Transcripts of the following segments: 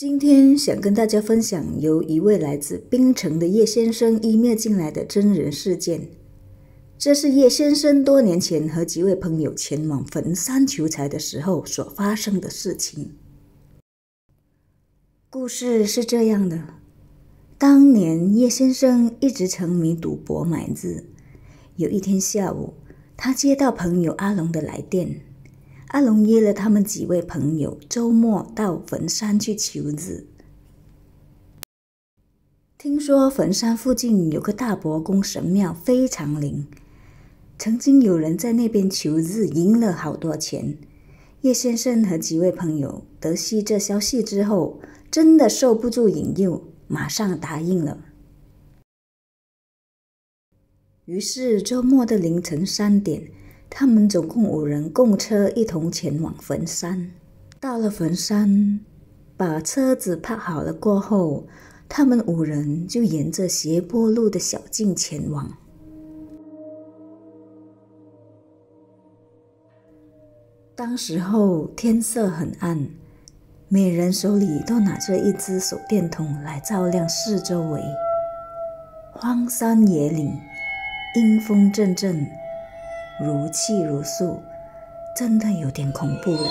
今天想跟大家分享由一位来自槟城的叶先生一面进来的真人事件。这是叶先生多年前和几位朋友前往坟山求财的时候所发生的事情。故事是这样的：当年叶先生一直沉迷赌博买字。有一天下午，他接到朋友阿龙的来电。阿龙约了他们几位朋友周末到坟山去求字。听说坟山附近有个大伯公神庙非常灵。曾经有人在那边求字，赢了好多钱。叶先生和几位朋友得悉这消息之后，真的受不住引诱，马上答应了。于是周末的凌晨三点，他们总共五人共车一同前往坟山。到了坟山，把车子泊好了过后，他们五人就沿着斜坡路的小径前往。当时候天色很暗，每人手里都拿着一支手电筒来照亮四周围。荒山野岭，阴风阵阵，如泣如诉，真的有点恐怖了。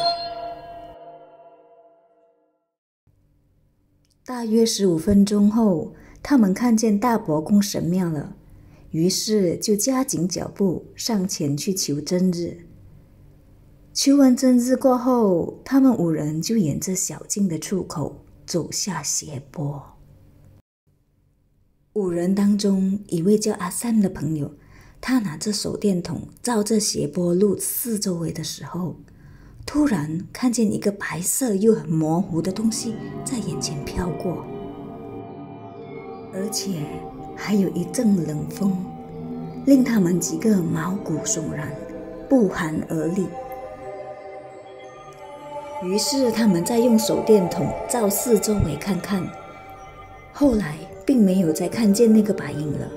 大约十五分钟后，他们看见大伯公神庙了，于是就加紧脚步上前去求真日。求完真日过后，他们五人就沿着小径的出口走下斜坡。五人当中，一位叫阿三的朋友，他拿着手电筒照着斜坡路四周围的时候，突然看见一个白色又很模糊的东西在眼前飘过，而且还有一阵冷风，令他们几个毛骨悚然，不寒而栗。于是他们再用手电筒照四周围看看，后来并没有再看见那个白影了。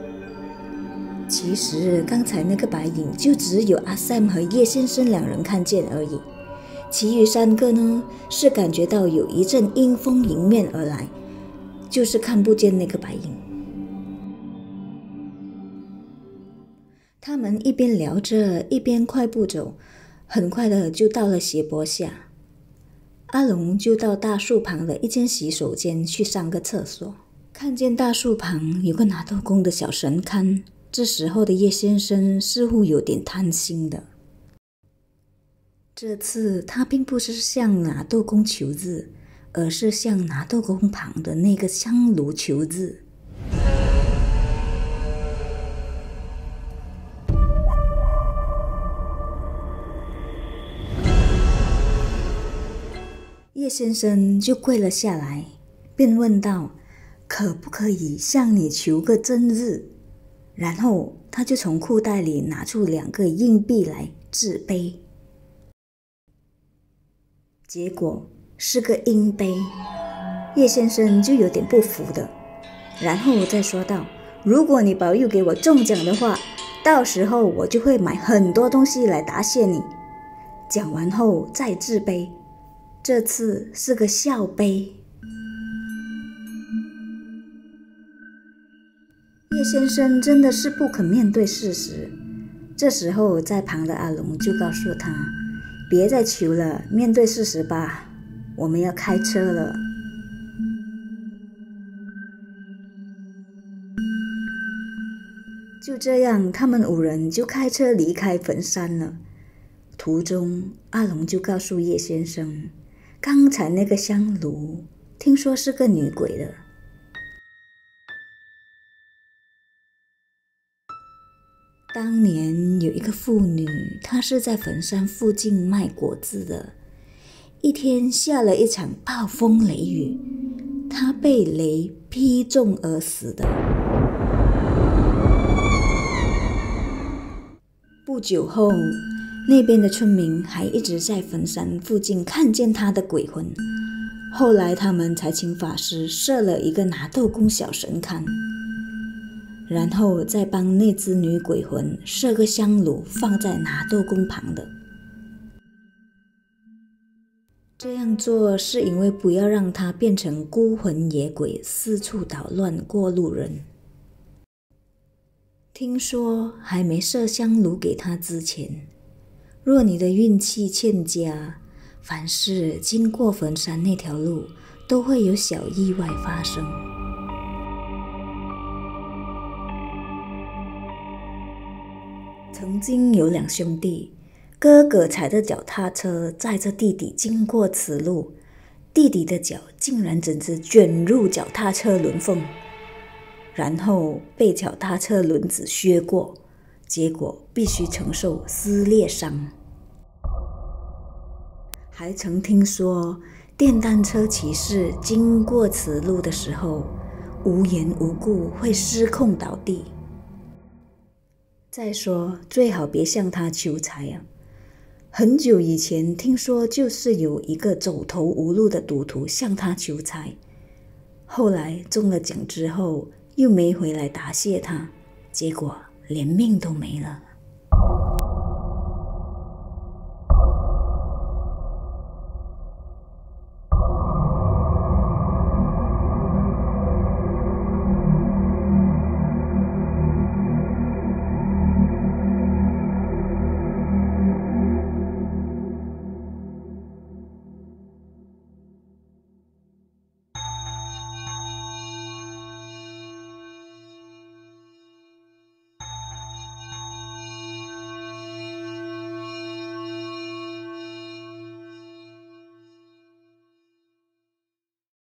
其实刚才那个白影就只有阿 Sam 和叶先生两人看见而已，其余三个呢是感觉到有一阵阴风迎面而来，就是看不见那个白影。他们一边聊着，一边快步走，很快的就到了斜坡下。阿龙就到大树旁的一间洗手间去上个厕所，看见大树旁有个拿豆工的小神龛。这时候的叶先生似乎有点贪心的，这次他并不是向拿豆公求字，而是向拿豆公旁的那个香炉求字。叶先生就跪了下来，便问道：“可不可以向你求个真日？”然后他就从裤袋里拿出两个硬币来制杯，结果是个阴杯。叶先生就有点不服的，然后我再说道：“如果你保佑给我中奖的话，到时候我就会买很多东西来答谢你。”讲完后再制杯。这次是个笑杯。叶先生真的是不肯面对事实。这时候，在旁的阿龙就告诉他：“别再求了，面对事实吧。我们要开车了。”就这样，他们五人就开车离开坟山了。途中，阿龙就告诉叶先生。刚才那个香炉，听说是个女鬼的。当年有一个妇女，她是在坟山附近卖果子的。一天下了一场暴风雷雨，她被雷劈中而死的。不久后。那边的村民还一直在坟山附近看见她的鬼魂，后来他们才请法师设了一个拿豆公小神龛，然后再帮那只女鬼魂设个香炉放在拿豆公旁的。这样做是因为不要让他变成孤魂野鬼，四处捣乱过路人。听说还没设香炉给他之前，若你的运气欠佳，凡是经过坟山那条路，都会有小意外发生。曾经有两兄弟，哥哥踩着脚踏车载着弟弟经过此路，弟弟的脚竟然整只卷入脚踏车轮缝。然后被脚踏车轮子削过，结果必须承受撕裂伤。还曾听说电单车骑士经过此路的时候，无缘无故会失控倒地。再说，最好别向他求财啊！很久以前听说，就是有一个走投无路的赌徒向他求财，后来中了奖之后。又没回来答谢他，结果连命都没了。